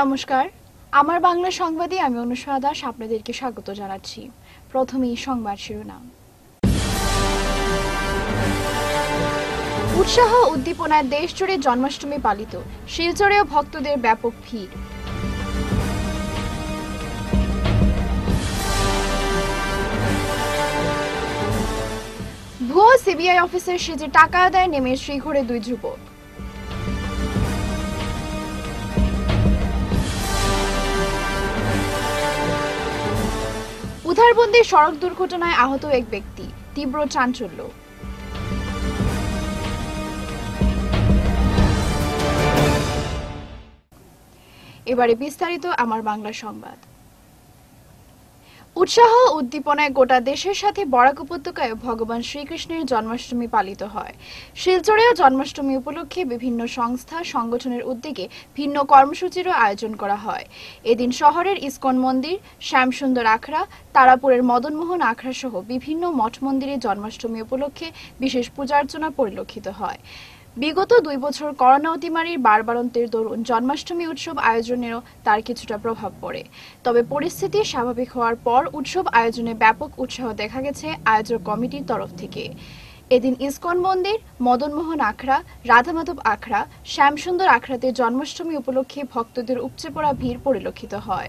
নমস্কার। আমার বাংলা সংবাদে আমি অনুষ্কা দাস আপনাদেরকে স্বাগত জানাচ্ছি। প্রথমেই সংবাদ শিরোনাম। উৎসাহ উদ্দীপনায় দেশ জুড়ে জন্মাষ্টমী পালিত। শিলচরেও ভক্তদের ব্যাপক ভিড়। ভুয়ো সিবিআই অফিসের সেজে টাকা আদায় নেমে শ্রীঘরে দুই যুবক। উধারবন্দি সড়ক দুর্ঘটনায় আহত এক ব্যক্তি তীব্র চাঞ্চল্য। এবারে বিস্তারিত আমার বাংলা সংবাদ। উৎসাহ উদ্দীপনায় গোটা দেশের সাথে বরাক উপত্যকায় ভগবান শ্রীকৃষ্ণের জন্মাষ্টমী পালিত হয়। শিলচরেও জন্মাষ্টমী উপলক্ষে বিভিন্ন সংস্থা, সংগঠনের উদ্যোগে ভিন্ন কর্মসূচিরও আয়োজন করা হয়। এদিন শহরের ইসকন মন্দির, শ্যামসুন্দর আখড়া, তারাপুরের মদনমোহন আখড়া সহ বিভিন্ন মঠ মন্দিরে জন্মাষ্টমী উপলক্ষে বিশেষ পূজার্চনা পরিলক্ষিত হয়। বিগত দুই বছর করোনা অতিমারির বারবারন্তের দরুন জন্মাষ্টমী উৎসব আয়োজনেরও তার কিছুটা প্রভাব পড়ে। তবে পরিস্থিতি স্বাভাবিক হওয়ার পর উৎসব আয়োজনে ব্যাপক উৎসাহ দেখা গেছে আয়োজক কমিটির তরফ থেকে। এদিন ইসকন মন্দির, মদনমোহন আখড়া, রাধামাধব আখড়া, শ্যামসুন্দর আখড়াতে জন্মাষ্টমী উপলক্ষে ভক্তদের উপচে পড়া ভিড় পরিলক্ষিত হয়।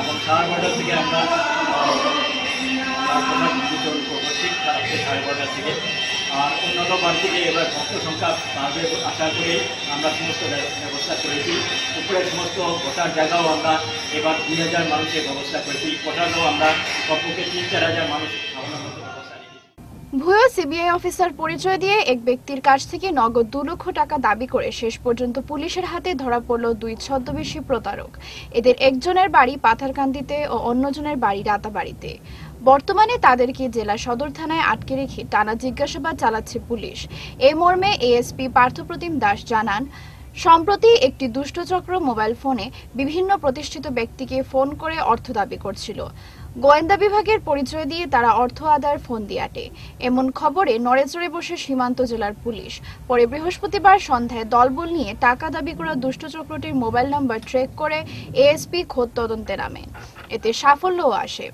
এবং সাড়ে নটা থেকে আমরা সাড়ে বারোটা থেকে আর অন্যান্য বার থেকে এবার ভক্ত সংখ্যা বাড়বে আশা আমরা সমস্ত ব্যবস্থা করেছি উপরে সমস্ত বসার জায়গাও আমরা এবার দুই হাজার মানুষের ব্যবস্থা করেছি বসারও আমরা কমপক্ষে তিন চার হাজার মানুষ রেখেছি ভুয়ো সিবিআই অফিসার পরিচয় দিয়ে এক ব্যক্তির কাছ থেকে নগদ দু লক্ষ টাকা দাবি করে শেষ পর্যন্ত পুলিশের হাতে ধরা পড়ল দুই ছদ্মবেশী প্রতারক। এদের একজনের বাড়ি পাথারকান্দিতে ও অন্যজনের বাড়ি রাতাবাড়িতে। বর্তমানে তাদেরকে জেলা সদর থানায় আটকে রেখে টানা জিজ্ঞাসাবাদ চালাচ্ছে পুলিশ। এ মর্মে এএসপি পার্থপ্রতিম দাস জানান, সম্প্রতি একটি দুষ্টচক্র মোবাইল ফোনে বিভিন্ন প্রতিষ্ঠিত ব্যক্তিকে ফোন করে অর্থ দাবি করছিল। গোয়েন্দা বিভাগের পরিচয় দিয়ে তারা অর্থ আদায়ের ফোন দিয়ে আটে। এমন খবরে নড়েচড়ে বসে সীমান্ত জেলার পুলিশ। পরে বৃহস্পতিবার সন্ধ্যায় দলবল নিয়ে টাকা দাবি করা দুষ্টচক্রটির মোবাইল নাম্বার ট্রেক করে এএসপি খোদ তদন্তে নামেন এতে সাফল্যও আসে।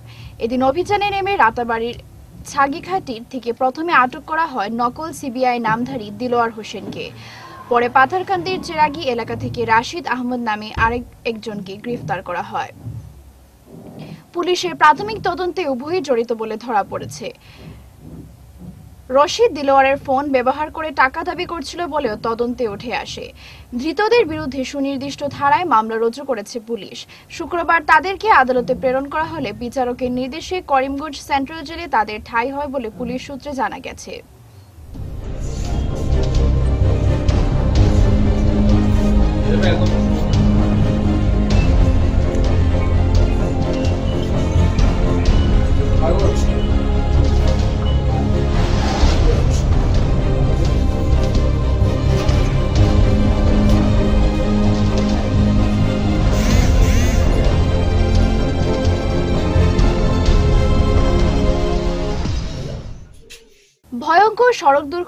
এদিন অভিযানে নেমে রাতাবাড়ির ছাগিখাটির থেকে প্রথমে আটক করা হয় নকল সিবিআই নামধারী দিলোয়ার হোসেনকে। পরে পাথারকান্দির চেরাগি এলাকা থেকে রাশিদ আহমদ নামে আরেক একজনকে গ্রেফতার করা হয়। পুলিশের প্রাথমিক তদন্তে উভয়ই জড়িত বলে ধরা পড়েছে। রশিদ দিলোয়ারের ফোন ব্যবহার করে টাকা দাবি করছিল বলেও তদন্তে উঠে আসে। ধৃতদের বিরুদ্ধে সুনির্দিষ্ট ধারায় মামলা রুজু করেছে পুলিশ। শুক্রবার তাদেরকে আদালতে প্রেরণ করা হলে বিচারকের নির্দেশে করিমগঞ্জ সেন্ট্রাল জেলে তাদের ঠাঁই হয় বলে পুলিশ সূত্রে জানা গেছে।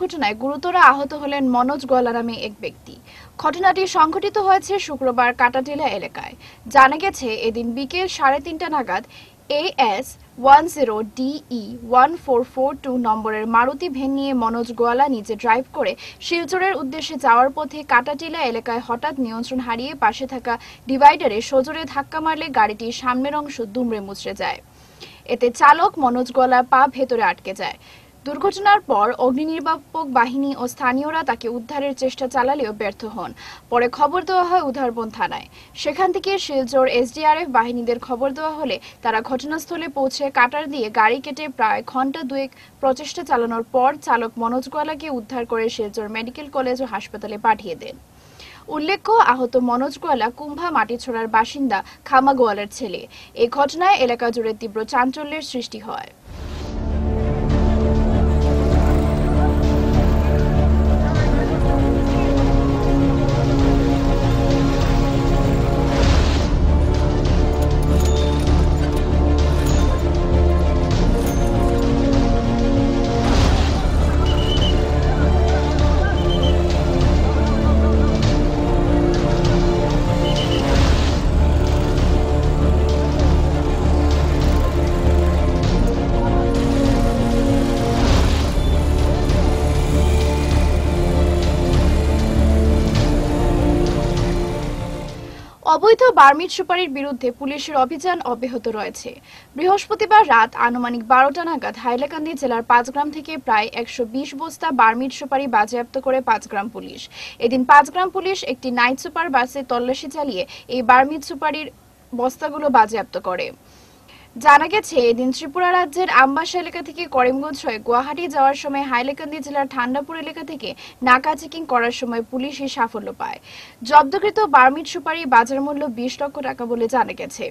দুর্ঘটনায় গুরুতর আহত হলেন মনোজ গলা এক ব্যক্তি। ঘটনাটি সংঘটিত হয়েছে শুক্রবার কাটাটিলা এলাকায়। জানা গেছে, এদিন বিকেল সাড়ে তিনটা নাগাদ AS one zero DE one four four two নম্বরের মারুতি ভ্যান নিয়ে মনোজ গোয়ালা নিজে ড্রাইভ করে শিলচরের উদ্দেশ্যে যাওয়ার পথে কাটাটিলা এলাকায় হঠাৎ নিয়ন্ত্রণ হারিয়ে পাশে থাকা ডিভাইডারে সজোরে ধাক্কা মারলে গাড়িটির সামনের অংশ দুমড়ে মুচড়ে যায়। এতে চালক মনোজ গলার পা ভেতরে আটকে যায়। দুর্ঘটনার পর অগ্নি নির্বাপক বাহিনী ও স্থানীয়রা তাকে উদ্ধারের চেষ্টা চালালেও ব্যর্থ হন। পরে খবর দেওয়া হয় উধারবন থানায়। সেখান থেকে শিলচর এসডিআরএফ বাহিনীদের খবর দেওয়া হলে তারা ঘটনাস্থলে পৌঁছে কাটার দিয়ে গাড়ি কেটে প্রায় ঘণ্টা দুয়েক প্রচেষ্টা চালানোর পর চালক মনোজ গোয়ালাকে উদ্ধার করে শিলচর মেডিকেল কলেজ ও হাসপাতালে পাঠিয়ে দেন। উল্লেখ্য, আহত মনোজ গোয়ালা কুম্ভা মাটিছড়ার বাসিন্দা খামা গোয়ালার ছেলে। এই ঘটনায় এলাকা জুড়ে তীব্র চাঞ্চল্যের সৃষ্টি হয়। অবৈধ বার্মিট সুপারির বিরুদ্ধে পুলিশের অভিযান অব্যাহত রয়েছে। বৃহস্পতিবার রাত আনুমানিক বারোটা নাগাদ হাইলাকান্দি জেলার পাঁচগ্রাম থেকে প্রায় একশো বিশ বস্তা বার্মিট সুপারি বাজেয়াপ্ত করে পাঁচগ্রাম পুলিশ। এদিন পাঁচগ্রাম পুলিশ একটি নাইট সুপার বাসে তল্লাশি চালিয়ে এই বার্মিট সুপারির বস্তাগুলো বাজেয়াপ্ত করে। জানা গেছে, এদিন ত্রিপুরা রাজ্যের আমবাসা এলাকা থেকে করিমগঞ্জ হয়ে গুয়াহাটি যাওয়ার সময় হাইলাকান্দি জেলার ঠান্ডাপুর এলাকা থেকে নাকা চেকিং করার সময় পুলিশ এই সাফল্য পায়। জব্দকৃত বার্মিট সুপারি বাজার মূল্য বিশ লক্ষ টাকা বলে জানা গেছে।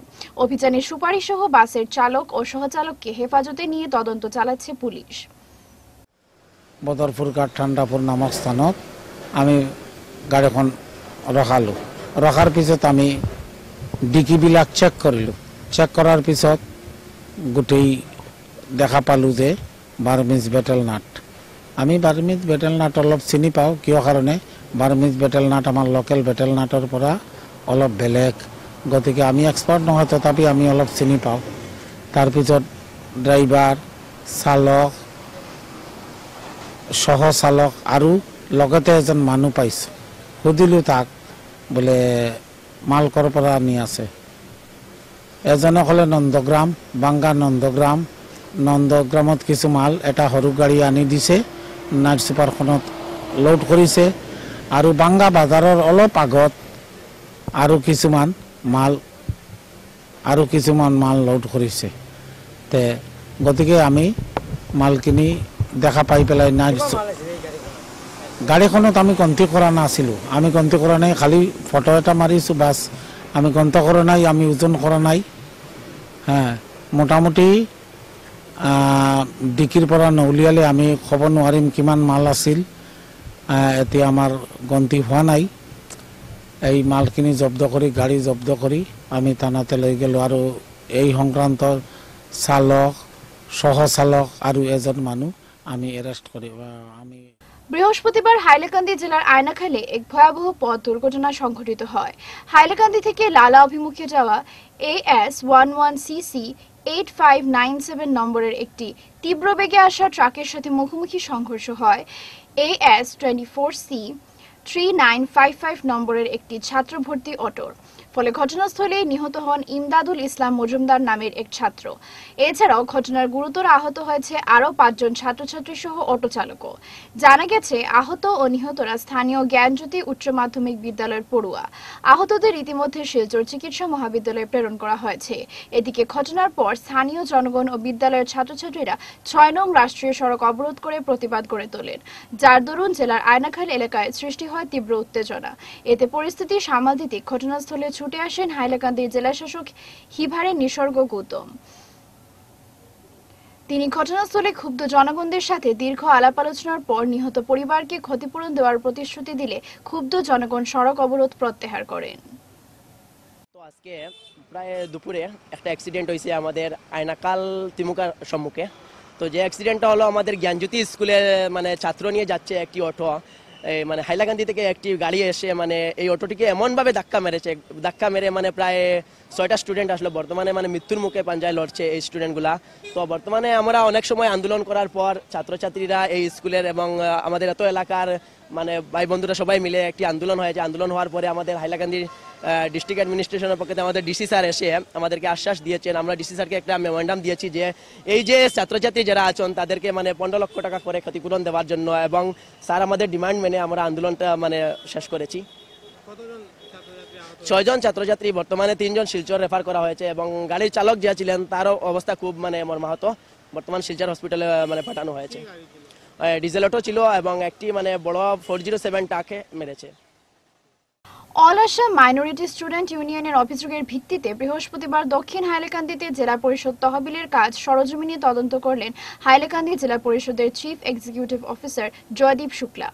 অভিযানে সুপারি সহ বাসের চালক ও সহচালককে হেফাজতে নিয়ে তদন্ত চালাচ্ছে পুলিশ। বদরপুৰ ঘাট ঠাণ্ডাপুৰ নামক স্থানত আমি গাড়ীখন ৰখালোঁ। ৰখাৰ পিছত আমি ডিকিবিলাক চেক কৰিলোঁ। চেক কৰাৰ পিছত গোটেই দেখা পালোঁ যে বাৰ্মিজ বেটেল নাট আমি বাৰ্মিজ বেটেল নাট অলপ চিনি পাওঁ কিয় কাৰণে? বাৰ্মিজ বেটেল নাট আমাৰ লোকেল বেটেল নাটৰ পৰা অলপ বেলেগ। গতিকে আমি এক্সপাৰ্ট নহয় তথাপি আমি অলপ চিনি পাওঁ। তাৰপিছত ড্ৰাইভাৰ চালক সহচালক আৰু লগতে এজন মানুহ পাইছোঁ। সুধিলোঁ তাক বোলে মাল ক'ৰ পৰা আনি আছে। এজনে ক'লে নন্দগ্ৰাম বাংগা নন্দগ্ৰাম নন্দগ্ৰামত কিছু মাল এটা সৰু গাড়ী আনি দিছে নাইট চুপাৰখনত লোড কৰিছে আৰু বাংগা বাজাৰৰ অলপ আগত আৰু কিছুমান মাল আৰু কিছুমান মাল লোড কৰিছে। তে গতিকে আমি মালখিনি দেখা পাই পেলাই নাইট গাড়ীখনত আমি গন্তি কৰা নাছিলোঁ। আমি গন্তি কৰা নাই খালি ফটো এটা মাৰিছোঁ বাছ আমি গন্ত কৰা নাই আমি ওজন কৰা নাই। হ্যাঁ মোটামুটি ডিকিৰ পৰা নউলিয়ালে আমি ক'ব নোৱাৰিম কিমান মাল আছিল। এতিয়া আমাৰ গন্তি হোৱা নাই। এই মালখিনি জব্দ কৰি গাড়ী জব্দ কৰি আমি থানাতে লৈ গ'লোঁ আৰু এই সংক্ৰান্তৰ চালক সহচালক আৰু এজন মানুহ আমি এৰেষ্ট আহ, আমি বৃহস্পতিবার হাইলাকান্দি জেলার আয়নাখালে এক ভয়াবহ পথ দুর্ঘটনা সংঘটিত হয়। হাইলাকান্দি থেকে লালা অভিমুখে যাওয়া A S one CC eight five nine seven নম্বরের একটি তীব্র বেগে আসা ট্রাকের সাথে মুখোমুখি সংঘর্ষ হয়। A S twenty four C three nine five five নম্বরের একটি ছাত্র ভর্তি অটোর। ফলে ঘটনাস্থলে নিহত হন ইমদাদুল ইসলাম মজুমদার নামের এক ছাত্র। এছাড়াও ঘটনার গুরুতর আহত হয়েছে আরও পাঁচজন ছাত্রছাত্রী সহ অটো চালকও। জানা গেছে, আহত ও নিহতরা স্থানীয় জ্ঞানজ্যোতি উচ্চ মাধ্যমিক বিদ্যালয়ের পড়ুয়া। আহতদের ইতিমধ্যে শিলচর চিকিৎসা মহাবিদ্যালয়ে প্রেরণ করা হয়েছে। এদিকে ঘটনার পর স্থানীয় জনগণ ও বিদ্যালয়ের ছাত্রছাত্রীরা ছয় নং রাষ্ট্রীয় সড়ক অবরোধ করে প্রতিবাদ করে তোলেন। যার দরুন জেলার আয়নাখাল এলাকায় সৃষ্টি হয় তীব্র উত্তেজনা। এতে পরিস্থিতি সামাল দিতে ঘটনাস্থলে ছুটে আসেন হাইলাকান্দির জেলাশাসক হিভারে নিসর্গ গৌতম। তিনি ঘটনাস্থলে ক্ষুব্ধ জনগণদের সাথে দীর্ঘ আলাপ আলোচনার পর নিহত পরিবারকে ক্ষতিপূরণ দেওয়ার প্রতিশ্রুতি দিলে ক্ষুব্ধ জনগণ সড়ক অবরোধ প্রত্যাহার করেন। আজকে প্রায় দুপুরে একটা অ্যাক্সিডেন্ট হয়েছে আমাদের আয়নাকাল তিমুকার সম্মুখে। তো যে অ্যাক্সিডেন্টটা হলো আমাদের জ্ঞানজ্যোতি স্কুলের মানে ছাত্র নিয়ে যাচ্ছে একটি অটো। মানে হাইলাকান্দি থেকে একটি গাড়ি এসে মানে এই অটোটিকে এমনভাবে ধাক্কা মেরেছে, ধাক্কা মেরে মানে প্রায় ছয়টা স্টুডেন্ট আসলো। বর্তমানে মানে মৃত্যুর মুখে পাঞ্জায় লড়ছে এই স্টুডেন্টগুলা তো বর্তমানে আমরা অনেক সময় আন্দোলন করার পর ছাত্রছাত্রীরা এই স্কুলের এবং আমাদের এত এলাকার মানে ভাই বন্ধুরা সবাই মিলে একটি আন্দোলন হয়েছে আন্দোলন হওয়ার পরে আমাদের হাইলাকান্দির ডিস্ট্রিক্ট অ্যাডমিনিস্ট্রেশনের পক্ষে আমাদের ডিসি স্যার এসে আমাদেরকে আশ্বাস দিয়েছেন। আমরা ডিসি স্যারকে একটা মেমোরেন্ডাম দিয়েছি যে এই যে ছাত্রছাত্রী যারা আছেন তাদেরকে মানে পনেরো লক্ষ টাকা করে ক্ষতিপূরণ দেওয়ার জন্য এবং স্যার আমাদের ডিমান্ড মেনে আমরা আন্দোলনটা মানে শেষ করেছি। ছয়জন ছাত্রছাত্রী বর্তমানে তিনজন শিলচর রেফার করা হয়েছে এবং গাড়ির চালক যে ছিলেন তারও অবস্থা খুব মানে মর্মাহত। বর্তমান শিলচর হসপিটালে মানে পাঠানো হয়েছে। ডিজেল অটো ছিল এবং একটি মানে বড় ফোর জিরো সেভেন টাকে মেরেছে। অল আসাম মাইনরিটি স্টুডেন্ট ইউনিয়নের অভিযোগের ভিত্তিতে বৃহস্পতিবার দক্ষিণ হাইলাকান্দিতে জেলা পরিষদ তহবিলের কাজ সরজমিনে তদন্ত করলেন হাইলাকান্দি জেলা পরিষদের chief executive officer Joydeep Shukla.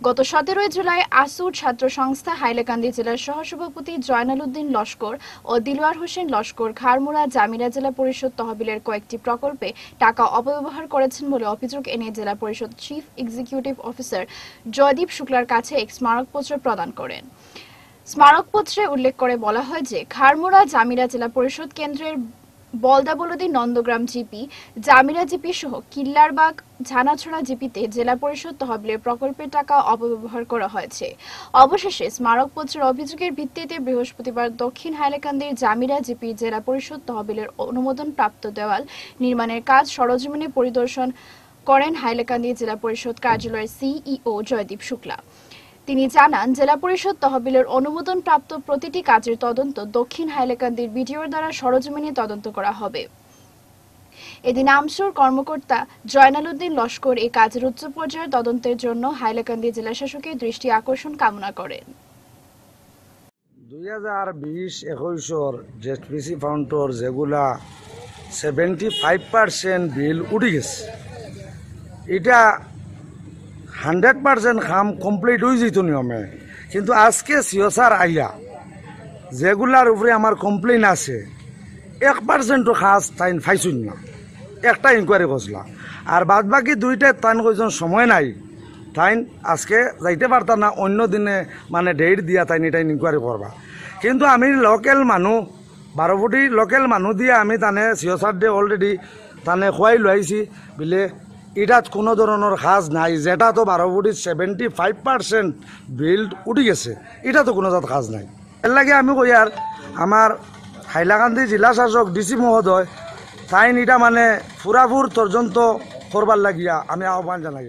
গত সতেরোই জুলাই আসুর ছাত্র সংস্থা হাইলাকান্দি জেলার সহসভাপতি জয়নাল উদ্দিন লস্কর ও দিলওয়ার হোসেন লস্কর খারমুড়া জামিরা জেলা পরিষদ তহবিলের কয়েকটি প্রকল্পে টাকা অপব্যবহার করেছেন বলে অভিযোগ এনে জেলা পরিষদ চিফ এক্সিকিউটিভ অফিসার জয়দীপ শুক্লার কাছে এক স্মারকপত্র প্রদান করেন। স্মারকপত্রে উল্লেখ করে বলা হয় যে খারমোড়া জামিরা জেলা পরিষদ কেন্দ্রের বলদাবলদি নন্দগ্রাম জিপি, জামিরা জিপি সহ কিল্লারবাগ, ঝানাছড়া জিপিতে জেলা পরিষদ তহবিলের প্রকল্পের টাকা অপব্যবহার করা হয়েছে। অবশেষে স্মারকপত্রের অভিযোগের ভিত্তিতে বৃহস্পতিবার দক্ষিণ হাইলাকান্দির জামিরা জিপি জেলা পরিষদ তহবিলের অনুমোদন প্রাপ্ত দেওয়াল নির্মাণের কাজ সরজমিনে পরিদর্শন করেন হাইলাকান্দি জেলা পরিষদ কার্যালয়ের সিইও জয়দীপ শুক্লা। তিনি জানান, জেলা পরিষদ তহবিলের অনুমোদন প্রাপ্ত প্রতিটি কাজের তদন্ত দক্ষিণ হাইলাকান্দির বিডিওর দ্বারা সরজমিনে তদন্ত করা হবে। এদিন আমসুর কর্মকর্তা জয়নাল উদ্দিন লস্কর এই কাজের উচ্চ পর্যায়ের তদন্তের জন্য হাইলাকান্দি জেলা শাসকের দৃষ্টি আকর্ষণ কামনা করেন। দুই হাজার বিশ একুশর জেটপিসি ফাউন্ডর যেগুলা সেভেন্টি ফাইভ পার্সেন্ট বিল উঠি গেছে, এটা হান্ড্রেড পার্সেন্ট কাম কমপ্লিট হয়ে যেত নিয়মে। কিন্তু আজকে সিওসার আইয়া যেগুলার উপরে আমার কমপ্লেন আছে, এক পার্সেন্টও খাস তাইন ফাইছুন না। একটা ইনকোয়ারি করছিলাম আর বাদ বাকি দুইটা তাইন কইজন সময় নাই। তাইন আজকে যাইতে পারতাম না, অন্য দিনে মানে ডেট দিয়া তাইন এটা ইনকোয়ারি করবা কিন্তু আমি লোকেল মানুহ বারো ফুটি লোকেল মানুহ দিয়ে আমি তানে চিঅ'চাৰ দিয়ে অলৰেডি তানে খুৱাই লাইছি বোলে এটাত কোনো ধরনের হাজ নাই, যেটা তো বারো ফুটি সেভেন্টি ফাইভ পার্সেন্ট বিল্ড উঠি গেছে এটা তো কোনো তাত কাজ নাই। এর লাগে আমি কই আর, আমার হাইলাকান্দি জেলা শাসক ডিসি মহোদয় তাইন এটা মানে ফুরাফুর পর্যন্ত করবার লাগিয়া আমি আহ্বান জানাই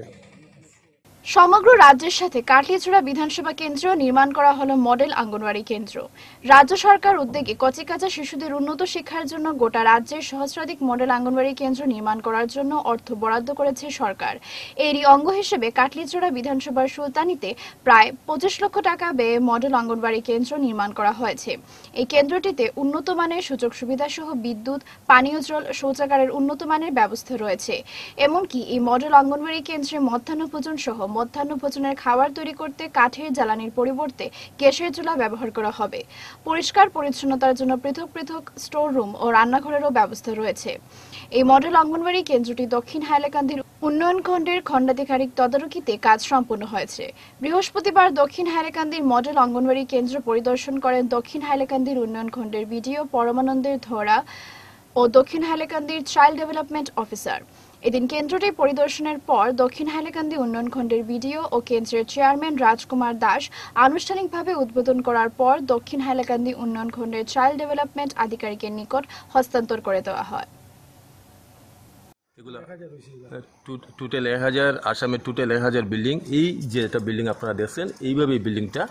সমগ্র রাজ্যের সাথে কাটলিছড়া বিধানসভা কেন্দ্র নির্মাণ করা হলো মডেল আঙ্গনওয়াড়ি কেন্দ্র। রাজ্য সরকার উদ্যোগে কচিকাচা শিশুদের উন্নত শিক্ষার জন্য গোটা রাজ্যের সহস্রাধিক মডেল আঙ্গনওয়াড়ি কেন্দ্র নির্মাণ করার জন্য অর্থ বরাদ্দ করেছে সরকার। এরই অঙ্গ হিসেবে কাটলিছড়া বিধানসভার সুলতানিতে প্রায় পঁচিশ লক্ষ টাকা ব্যয়ে মডেল আঙ্গনওয়াড়ি কেন্দ্র নির্মাণ করা হয়েছে। এই কেন্দ্রটিতে উন্নত মানের সুযোগ সুবিধা সহ বিদ্যুৎ, পানীয় জল, শৌচাগারের উন্নত মানের ব্যবস্থা রয়েছে। এমনকি এই মডেল অঙ্গনওয়াড়ি কেন্দ্রে মধ্যাহ্ন ভোজন সহ মধ্যাহ্ন ভোজনের খাবার তৈরি করতে কাঠের জ্বালানির পরিবর্তে গ্যাসের চুলা ব্যবহার করা হবে। পরিষ্কার পরিচ্ছন্নতার জন্য পৃথক পৃথক স্টোর রুম ও রান্নাঘরেরও ব্যবস্থা রয়েছে। এই মডেল অঙ্গনওয়াড়ি কেন্দ্রটি দক্ষিণ হাইলাকান্দির উন্নয়ন খণ্ডের খণ্ডাধিকারিক তদারকিতে কাজ সম্পন্ন হয়েছে। বৃহস্পতিবার দক্ষিণ হাইলাকান্দির মডেল অঙ্গনওয়াড়ি কেন্দ্র পরিদর্শন করেন দক্ষিণ হাইলাকান্দির উন্নয়ন খণ্ডের বিডিও পরমানন্দের ধরা ও দক্ষিণ হাইলাকান্দির চাইল্ড ডেভেলপমেন্ট অফিসার এদিন কেন্দ্রটি পরিদর্শনের পর দক্ষিণ হাইলাকান্দি উন্নয়ন খণ্ডের বিডিও ও কেন্দ্রের চেয়ারম্যান রাজকুমার দাস আনুষ্ঠানিকভাবে উদ্বোধন করার পর দক্ষিণ হাইলাকান্দি উন্নয়ন খণ্ডের চাইল্ড ডেভেলপমেন্ট আধিকারিকের নিকট হস্তান্তর করে দেওয়া হয়। এগুলো টোটাল এক হাজার আসামের টোটাল এক হাজার বিল্ডিং। এই যেটা বিল্ডিং আপনারা দেখছেন এইভাবে এই বিল্ডিংটা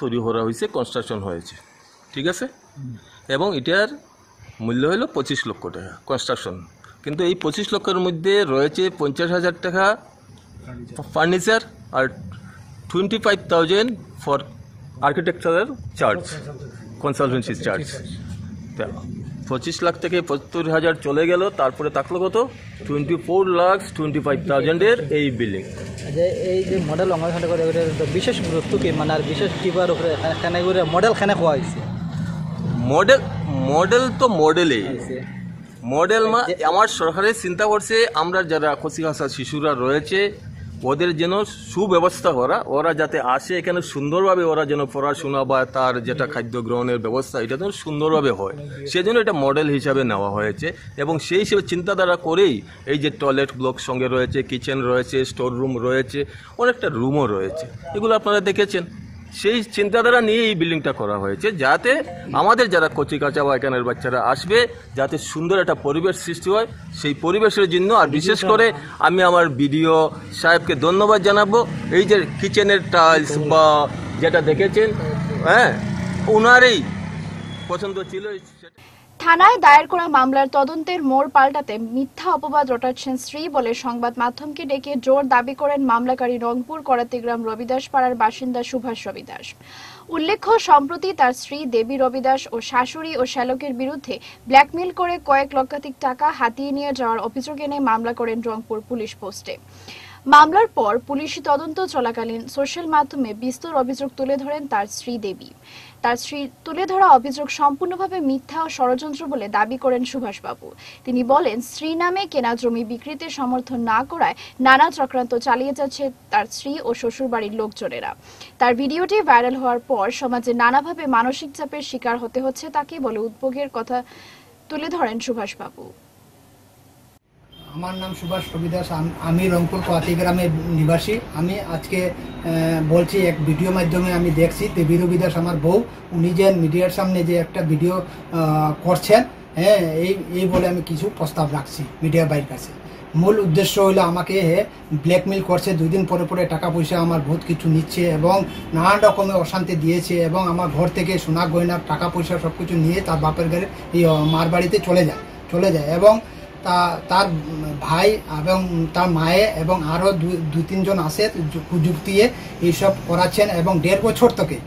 তৈরি করা হয়েছে কনস্ট্রাকশন হয়েছে। ঠিক আছে? এবং এটার মূল্য হলো পঁচিশ লক্ষ টাকা কনস্ট্রাকশন কিন্তু এই পঁচিশ লক্ষের মধ্যে রয়েছে পঞ্চাশ হাজার টাকা furniture R twenty five thousand for architectural charge consultancy charge পঁচিশ লাখ থেকে পঁচাত্তর হাজার চলে গেল তারপরে থাকল কত? Twenty four lakh twenty five থাউজেন্ডের এই বিল্ডিং যে এই যে মডেল করে বিশেষ গুরুত্ব কি? মানে আর বিশেষ কিবার উপরে খানে করে মডেল খানে খোয়া হয়েছে মডেল মডেল তো মডেলেই মডেল মা আমার সরকারের চিন্তা করছে আমরা যারা কচিকাছা শিশুরা রয়েছে ওদের যেন সুব্যবস্থা করা ওরা যাতে আসে এখানে সুন্দরভাবে ওরা যেন পড়াশোনা বা তার যেটা খাদ্য গ্রহণের ব্যবস্থা এটা যেন সুন্দরভাবে হয়। সেজন্য এটা মডেল হিসাবে নেওয়া হয়েছে এবং সেই হিসেবে চিন্তাধারা করেই এই যে টয়লেট ব্লক সঙ্গে রয়েছে কিচেন রয়েছে স্টোর রুম রয়েছে অনেকটা রুমও রয়েছে। এগুলো আপনারা দেখেছেন। সেই চিন্তাধারা নিয়ে এই বিল্ডিংটা করা হয়েছে যাতে আমাদের যারা কচি কাঁচা বা এখানের বাচ্চারা আসবে, যাতে সুন্দর একটা পরিবেশ সৃষ্টি হয়, সেই পরিবেশের জন্য। আর বিশেষ করে আমি আমার বিডিও সাহেবকে ধন্যবাদ জানাব। এই যে কিচেনের টাইলস বা যেটা দেখেছেন হ্যাঁ ওনারই পছন্দ ছিল থানায় দায়ের করা মামলার তদন্তের মোড় পাল্টাতে মিথ্যা অপবাদ রটাচ্ছেন স্ত্রী বলে সংবাদ মাধ্যমকে ডেকে জোর দাবি করেন মামলাকারী রংপুর করাতিগ্রাম রবিদাস পাড়ার বাসিন্দা সুভাষ রবিদাস। উল্লেখ্য, সম্প্রতি তার স্ত্রী দেবী রবিদাস ও শাশুড়ি ও শ্যালকের বিরুদ্ধে ব্ল্যাকমেল করে কয়েক লক্ষাধিক টাকা হাতিয়ে নিয়ে যাওয়ার অভিযোগ এনে মামলা করেন রংপুর পুলিশ পোস্টে। মামলার পর পুলিশি তদন্ত চলাকালীন সোশ্যাল মাধ্যমে বিস্তর অভিযোগ তুলে ধরেন তার স্ত্রী দেবী। তার স্ত্রী তুলে ধরা অভিযোগ সম্পূর্ণভাবে মিথ্যা ও ষড়যন্ত্র বলে দাবি করেন সুভাষবাবু। তিনি বলেন, স্ত্রী নামে কেনা জমি বিক্রিতে সমর্থন না করায় নানা চক্রান্ত চালিয়ে যাচ্ছে তার স্ত্রী ও শ্বশুরবাড়ির লোকজনেরা। তার ভিডিওটি ভাইরাল হওয়ার পর সমাজে নানাভাবে মানসিক চাপের শিকার হতে হচ্ছে তাকে বলে উদ্যোগের কথা তুলে ধরেন সুভাষবাবু। আমার নাম সুভাষ রবিদাস, আম- আমি রংপুর কোয়াতি গ্রামের নিবাসী। আমি আজকে বলছি, এক ভিডিও মাধ্যমে আমি দেখছি, দেবী রবিদাস আমার বউ, উনি যে মিডিয়ার সামনে যে একটা ভিডিও করছেন হ্যাঁ এই এই বলে আমি কিছু প্রস্তাব রাখছি মিডিয়া বাইর কাছে। মূল উদ্দেশ্য হলো আমাকে ব্ল্যাকমেল করছে দুই দিন পরে পরে টাকা পয়সা আমার বহুত কিছু নিচ্ছে এবং নানান রকমের অশান্তি দিয়েছে এবং আমার ঘর থেকে সোনা গয়না, টাকা পয়সা সব কিছু নিয়ে তার বাপের ঘরে, এই মার বাড়িতে চলে যায় চলে যায় এবং তা, তার ভাই এবং তার মায়ে এবং আরও দু তিনজন আসে যুগ দিয়ে এইসব করাচ্ছেন এবং দেড় বছর থেকে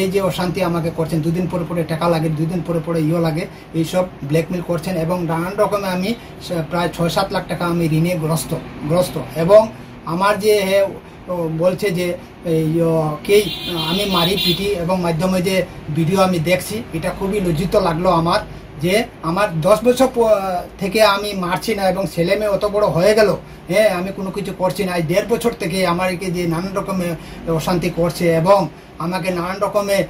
এই যে অশান্তি আমাকে করছেন, দুদিন পরে পরে টাকা লাগে, দুদিন পরে পরে ইয়ে লাগে, এইসব ব্ল্যাকমেল করছেন এবং নানান রকমে আমি প্রায় ছয়, সাত লাখ টাকা আমি ঋণে গ্রস্ত গ্রস্ত এবং আমার যে বলছে যে কেই, আমি মারি পিটি এবং মাধ্যমে যে ভিডিও আমি দেখছি, এটা খুবই লজ্জিত লাগল আমার। যে আমার দশ বছর থেকে আমি মারছি না এবং ছেলে মেয়ে অত বড় হয়ে গেল হ্যাঁ আমি কোনো কিছু করছি না। এই দেড় বছর থেকে আমাকে যে নানান রকমের অশান্তি করছে এবং আমাকে নানান রকমের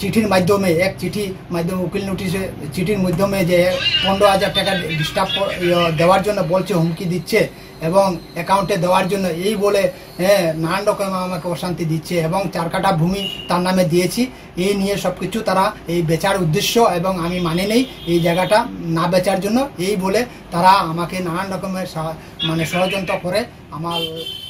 চিঠির মাধ্যমে, এক চিঠি মাধ্যমে উকিল নোটিশে, চিঠির মাধ্যমে যে পনেরো হাজার টাকা ডিস্টার্ব দেওয়ার জন্য বলছে, হুমকি দিচ্ছে এবং অ্যাকাউন্টে দেওয়ার জন্য এই বলে হ্যাঁ নানান রকম আমাকে অশান্তি দিচ্ছে এবং চার কাটা ভূমি তার নামে দিয়েছি। এই নিয়ে সব কিছু তারা এই বেচার উদ্দেশ্য এবং আমি মানে নেই এই জায়গাটা না বেচার জন্য। এই বলে তারা আমাকে নানান রকমের মানে ষড়যন্ত্র করে আমার,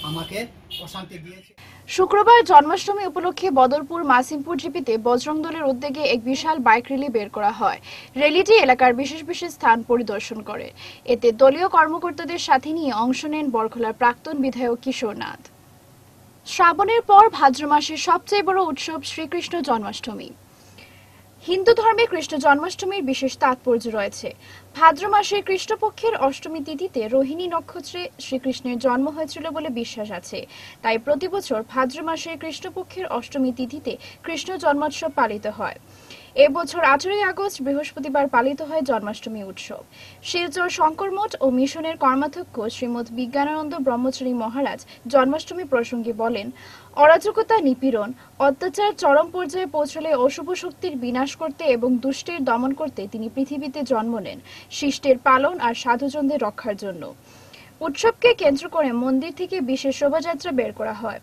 আমাকে অশান্তি দিয়েছে। শুক্রবার জন্মাষ্টমী উপলক্ষে বদরপুর মাসিমপুর জিপিতে বজরং দলের উদ্যোগে এক বিশাল বাইক র্যালি বের করা হয়। র্যালিটি এলাকার বিশেষ বিশেষ স্থান পরিদর্শন করে। এতে দলীয় কর্মকর্তাদের সাথে নিয়ে অংশ নেন বরখলার প্রাক্তন বিধায়ক কিশোর নাথ। শ্রাবণের পর ভাদ্র মাসের সবচেয়ে বড় উৎসব শ্রীকৃষ্ণ জন্মাষ্টমী। হিন্দু ধর্মে কৃষ্ণ জন্মাষ্টমীর বিশেষ তাৎপর্য রয়েছে। ভাদ্র মাসে কৃষ্ণপক্ষের অষ্টমী তিথিতে রোহিণী নক্ষত্রে শ্রীকৃষ্ণের জন্ম হয়েছিল বলে বিশ্বাস আছে। তাই প্রতি বছর ভাদ্র মাসে কৃষ্ণপক্ষের অষ্টমী তিথিতে কৃষ্ণ জন্মোৎসব পালিত হয়। এবছর আঠেরোই আগস্ট বৃহস্পতিবার পালিত হয় জন্মাষ্টমী উৎসব। শিলচর শঙ্করমঠ ও মিশনের কর্মাধ্যক্ষ শ্রীমৎ বিজ্ঞানানন্দ ব্রহ্মচারী মহারাজ জন্মাষ্টমী প্রসঙ্গে বলেন, অরাজকতা নিপীড়ন, অত্যাচার চরম পর্যায়ে পৌঁছলে অশুভ শক্তির বিনাশ করতে এবং দুষ্টের দমন করতে তিনি পৃথিবীতে জন্ম নেন। শিষ্টের পালন আর সাধুজনদের রক্ষার জন্য। উৎসবকে কেন্দ্র করে মন্দির থেকে বিশেষ শোভাযাত্রা বের করা হয়।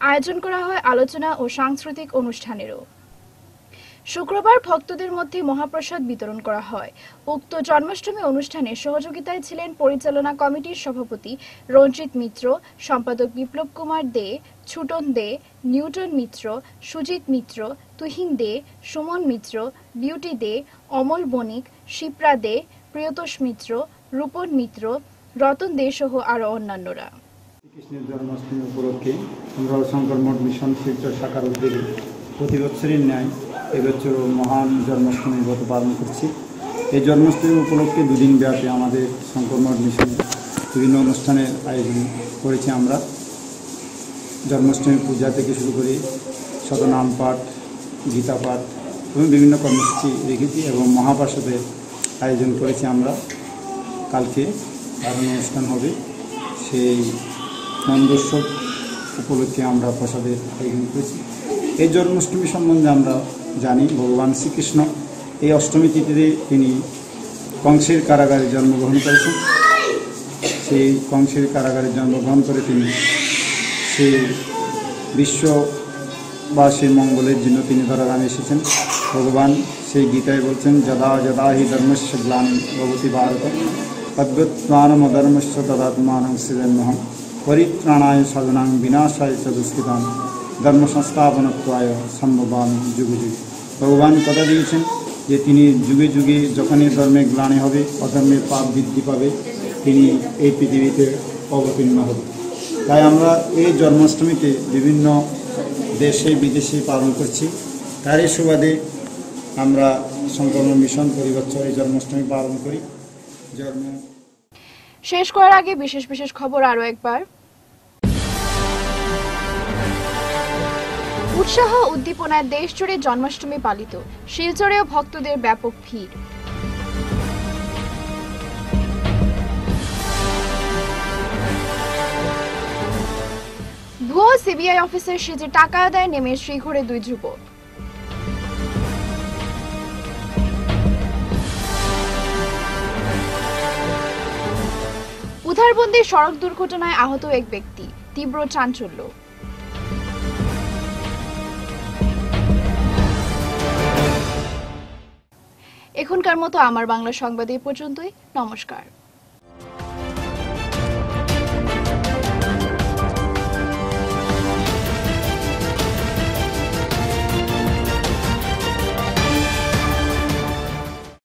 আয়োজন করা হয় আলোচনা ও সাংস্কৃতিক অনুষ্ঠানেরও। শুক্রবার ভক্তদের মধ্যে মহাপ্রসাদ বিতরণ করা হয়। উক্ত জন্মাষ্টমী অনুষ্ঠানে সহযোগিতায় ছিলেন পরিচালনা কমিটির সভাপতি রঞ্জিত মিত্র, সম্পাদক বিপ্লব কুমার দে, ছুটন দে, নিউটন মিত্র, সুজিত মিত্র, তুহিন দে, সুমন মিত্র, বিউটি দে, অমল বণিক, শিপ্রা দে প্রিয়তোষ মিত্র, রূপন মিত্র, রতন দে সহ আরও অন্যান্যরা। কৃষ্ণের জন্মাষ্টমী উপলক্ষে আমরা শঙ্কর মঠ মিশন শিলচর শাখার উদ্যোগে প্রতি বছরের ন্যায় এবছর মহান জন্মাষ্টমী ব্রত পালন করছি। এই জন্মাষ্টমী উপলক্ষে দুদিন ব্যাপী আমাদের শঙ্কর মঠ মিশনে বিভিন্ন অনুষ্ঠানের আয়োজন করেছি আমরা। জন্মাষ্টমী পূজা থেকে শুরু করে শতনাম পাঠ, গীতা পাঠ এবং বিভিন্ন কর্মসূচি রেখেছি এবং মহাপ্রসাদের আয়োজন করেছি আমরা। কালকে ধারণ অনুষ্ঠান হবে। সেই নন্দোৎসব উপলক্ষে আমরা প্রসাদের আয়োজন করেছি। এই জন্মাষ্টমী সম্বন্ধে আমরা জানি, ভগবান শ্রীকৃষ্ণ এই অষ্টমী তিথিতে তিনি কংসের কারাগারে জন্মগ্রহণ করেছেন। সেই কংসের কারাগারে জন্মগ্রহণ করে তিনি সে বিশ্ব সেই বিশ্ববাসীর মঙ্গলের জন্য তিনি ধরাধামে এসেছেন। ভগবান সেই গীতায় বলছেন, যদা যদা হি ধর্মস্য গ্লান ভগবতী ভারত তদ্বৎমানমধর্মস্য তদাত্মানং সৃজন্মহম পরিত্রাণায় সাধনাং বিনাশায় চ দুষ্কৃতাম ধর্ম সংস্থাপনত্বায় সম্ভবান যুগ যুগ। ভগবান কথা দিয়েছেন যে, তিনি যুগে যুগে যখনই ধর্মে গ্লানি হবে অধর্মের পাপ বৃদ্ধি পাবে, তিনি এই পৃথিবীতে অবতীর্ণ হবে। তাই আমরা এই জন্মাষ্টমীতে বিভিন্ন দেশে বিদেশে পালন করছি। তারই সুবাদে আমরা সংকল্প মিশন পরিবর্তন এই জন্মাষ্টমী পালন করি। শেষ করার আগে বিশেষ বিশেষ খবর আরও একবার। উৎসাহ উদ্দীপনায় দেশ জুড়ে জন্মাষ্টমী পালিত। শিলচরেও ভক্তদের ব্যাপক ভিড়। ভুয়ো সিবিআই অফিসের সেজে টাকা আদায় নেমে শ্রীঘরে দুই যুবক। উধারবন্দি সড়ক দুর্ঘটনায় আহত এক ব্যক্তি, তীব্র চাঞ্চল্য। এখনকার মতো আমার বাংলা সংবাদ পর্যন্তই। নমস্কার।